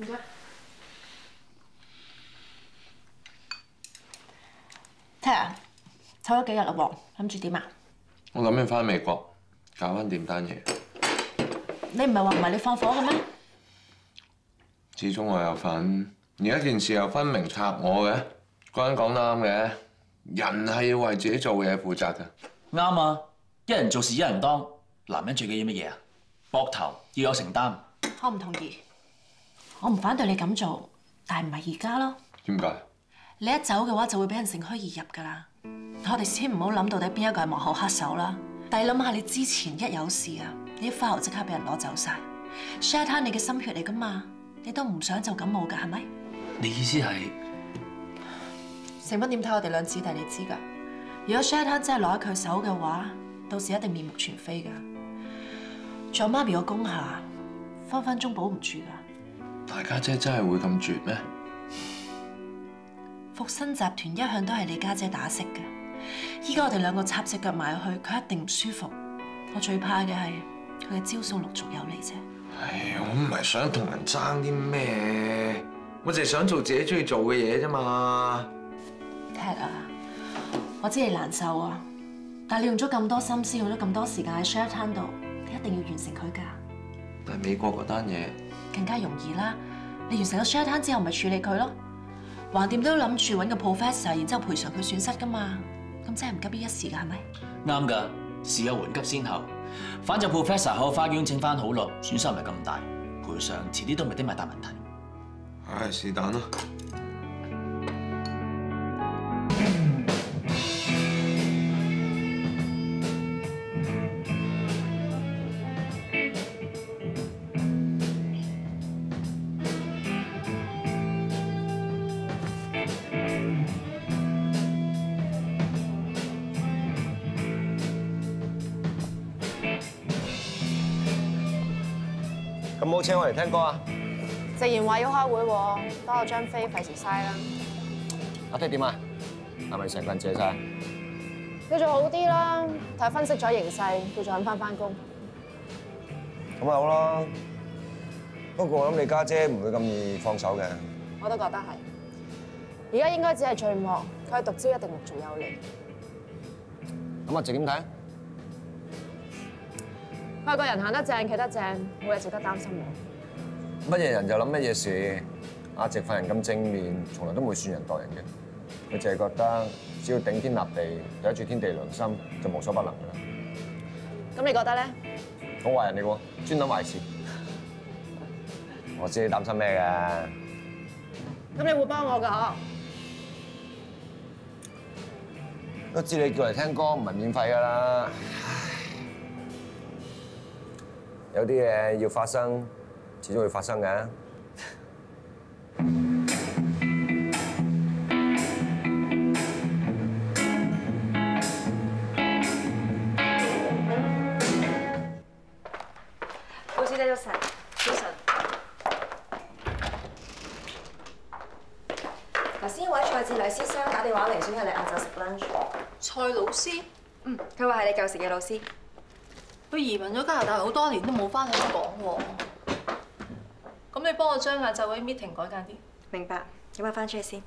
唔該。Ted，唞咗幾日啦喎，諗住點啊？我諗緊翻美國搞翻掂單嘢。你唔係話唔係你放火嘅咩？始終我有份，而家件事又分明插我嘅，嗰人講得啱嘅，人係要為自己做嘅嘢負責嘅。啱啊！一人做事一人當，男人最緊要乜嘢啊？膊頭要有承擔。我唔同意，我唔反對你咁做，但係唔係而家咯。點解？你一走嘅話，就會俾人乘虛而入㗎啦。我哋先唔好諗到底邊一個係幕後黑手啦。但係諗下你之前一有事啊，你啲花喉即刻俾人攞走晒。Shattuck 你嘅心血嚟㗎嘛，你都唔想就咁冇㗎係咪？你意思係成斌點睇我哋兩姊弟你知㗎？如果 Shattuck 真係攞喺佢手嘅話，到時一定面目全非㗎。仲有媽咪個功下，分分鐘保唔住㗎。大家姐真係會咁絕咩？復新集團一向都係你家姐打識嘅，依家我哋兩個插隻腳埋去，佢一定唔舒服。我最怕嘅係佢嘅招數陸續有嚟啫。唉，我唔係想同人爭啲咩，我淨係想做自己中意做嘅嘢啫嘛。Ted 啊，我知你難受啊，但係你用咗咁多心思，用咗咁多時間喺 Shattuck 度，你一定要完成佢㗎。但係美國嗰單嘢，更加容易啦！你完成咗 share 摊之後，咪處理佢咯。橫掂都諗住揾個 professor，然之後賠償佢損失噶嘛。咁真係唔急於一時噶，係咪？啱㗎？事有緩急先後，反正 professor 喺個花園整翻好咯，損失唔係咁大，賠償遲啲都唔係啲咩大問題。唉，是但啦。咁冇請我嚟聽歌啊？直言話要開會喎，多我張飛費事嘥啦。阿爹點啊？係咪成個人借晒？叫做好啲啦，睇分析咗形勢，叫做肯翻翻工。咁咪好咯。不過我諗你家姐唔會咁易放手嘅。我都覺得係。而家應該只係序幕，佢嘅毒招一定陸續有嚟。咁阿直點睇？佢個人行得正，企得正，冇嘢值得擔心我。乜嘢人就諗乜嘢事。阿直份人咁正面，從來都唔會算人度人嘅。佢淨係覺得只要頂天立地，對得住天地良心，就無所不能㗎啦。咁你覺得咧？好壞人嚟喎，專諗壞事。我知你擔心咩嘅。咁你會幫我㗎嗬？都知你叫嚟聽歌唔係免費㗎啦。有啲嘢要發生，始終會發生嘅。老師早晨，早晨。頭先一位蔡志禮先生打電話嚟，想約你晏晝食 lunch。蔡老師，嗯，佢話係你舊時嘅老師。佢移民咗加拿大好多年都冇翻香港喎。咁你幫我將晏晝嗰啲 meeting 改間啲。明白，咁我翻出去先。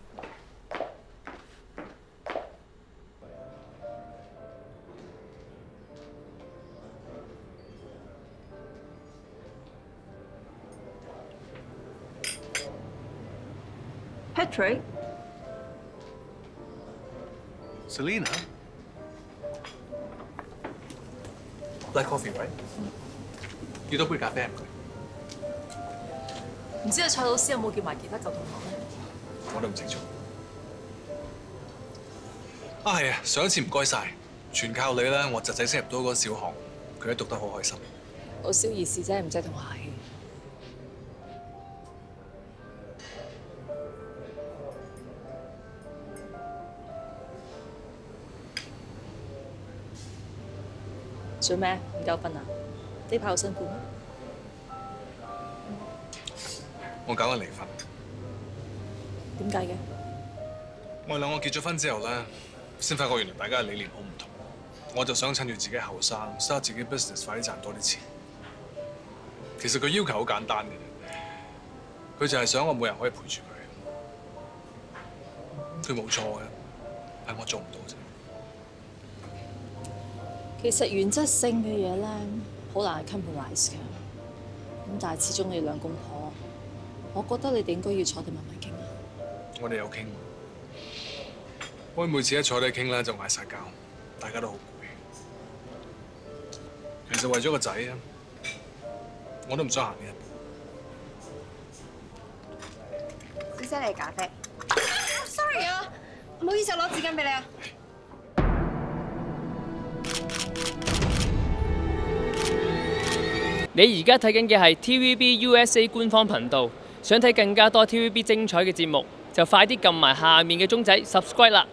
Patrick，Black coffee, right? 要多杯咖啡唔該。唔知阿蔡老師有冇叫埋其他舊同學咧？我都唔清楚。啊係啊，上一次唔該晒，全靠你啦！我侄仔先入到嗰個小學，佢都讀得好開心。老少宜事啫，唔使同我客氣。做咩？唔夠瞓啊？呢排好辛苦咩？我搞緊離婚。點解嘅？我哋兩個結咗婚之後咧，先發覺原來大家嘅理念好唔同。我就想趁住自己後生，start 自己 business，快啲賺多啲錢。其實佢要求好簡單嘅，佢佢就係想我每日可以陪住佢。佢冇錯嘅，係我做唔到啫。其實原則性嘅嘢咧，好難 compromise 㗎。咁但係始終你兩公婆，我覺得你哋應該要坐低慢慢傾啊。我哋有傾，我每次一坐低傾咧就嗌晒交，大家都好攰。其實為咗個仔啊，我都唔想行呢一步。先生你咖啡。Sorry 啊，唔好意思，我攞紙巾俾你啊。你而家睇緊嘅係 TVB USA 官方頻道，想睇更加多 TVB 精彩嘅節目，就快啲撳埋下面嘅鐘仔 subscribe 啦！